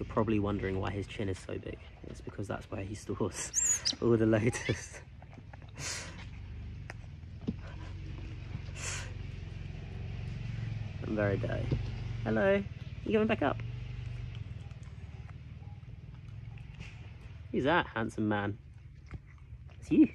You're probably wondering why his chin is so big. It's because that's where he stores all the lotus. I'm very dirty. Hello, you going back up? Who's that handsome man? It's you.